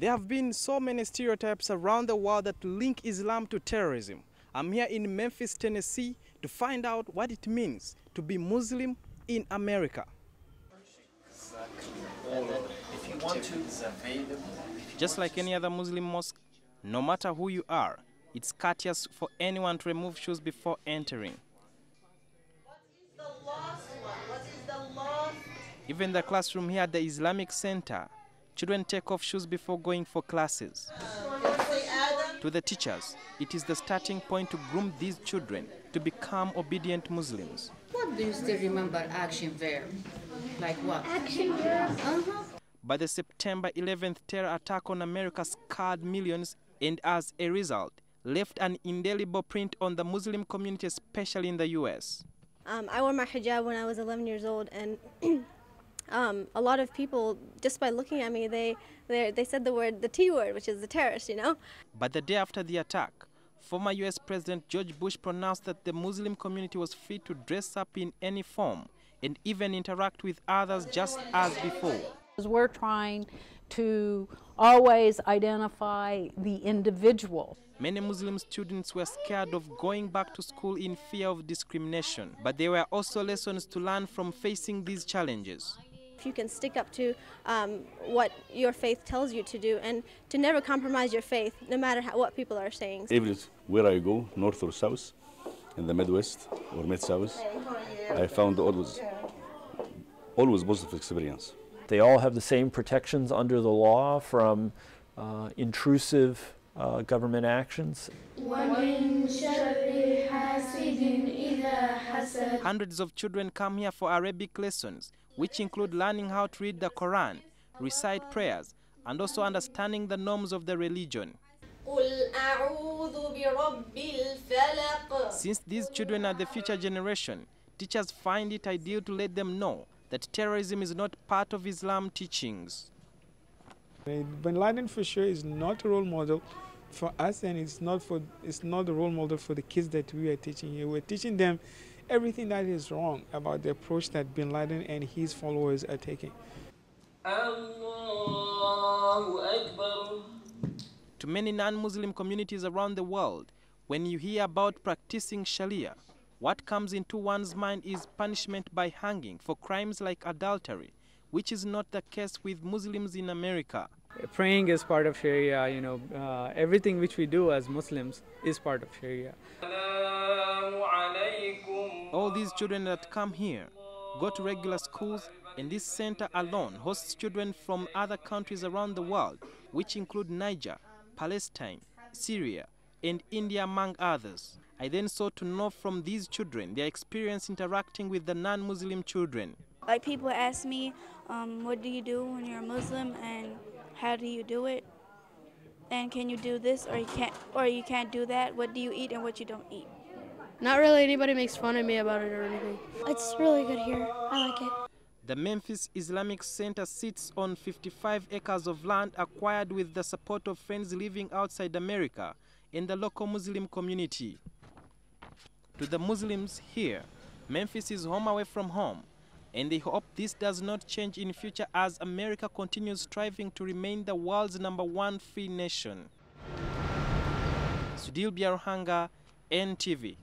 There have been so many stereotypes around the world that link Islam to terrorism. I'm here in Memphis, Tennessee to find out what it means to be Muslim in America. Just like any other Muslim mosque, no matter who you are, it's courteous for anyone to remove shoes before entering. Even the classroom here at the Islamic Center, children take off shoes before going for classes. To the teachers, it is the starting point to groom these children to become obedient Muslims. What do you still remember action verb? Like what? Action verb. Uh-huh. But the September 11th terror attack on America scarred millions and as a result, left an indelible print on the Muslim community, especially in the US. Um, I wore my hijab when I was 11 years old, and um, a lot of people, just by looking at me, they, they they said the word, the T word, which is the terrorist, you know. But the day after the attack, former US President George Bush pronounced that the Muslim community was free to dress up in any form and even interact with others just as before. We're trying to always identify the individual. Many Muslim students were scared of going back to school in fear of discrimination, but there were also lessons to learn from facing these challenges. If you can stick up to um, what your faith tells you to do and to never compromise your faith, no matter how, what people are saying. Everywhere I go, north or south, in the Midwest or Mid-South, I found always, always positive experience. They all have the same protections under the law from uh, intrusive uh, government actions. Hundreds of children come here for Arabic lessons, which include learning how to read the Quran, recite prayers, and also understanding the norms of the religion. Since these children are the future generation, teachers find it ideal to let them know that terrorism is not part of Islam teachings. Bin Laden for sure is not a role model for us and it's not for it's not a role model for the kids that we are teaching here. We're teaching them everything that is wrong about the approach that Bin Laden and his followers are taking. To many non-Muslim communities around the world, when you hear about practicing Sharia, what comes into one's mind is punishment by hanging for crimes like adultery, which is not the case with Muslims in America. Praying is part of Sharia, you know, uh, everything which we do as Muslims is part of Sharia. All these children that come here go to regular schools, and this center alone hosts children from other countries around the world, which include Niger, Palestine, Syria, and India, among others. I then sought to know from these children their experience interacting with the non-Muslim children. Like people ask me, um, what do you do when you're a Muslim and how do you do it? And can you do this or you can't or you can't do that? What do you eat and what you don't eat? Not really anybody makes fun of me about it or anything. It's really good here. I like it. The Memphis Islamic Center sits on 55 acres of land acquired with the support of friends living outside America in the local Muslim community. To the Muslims here, Memphis is home away from home, and they hope this does not change in future as America continues striving to remain the world's number one free nation. Sudil Biaruhanga, NTV.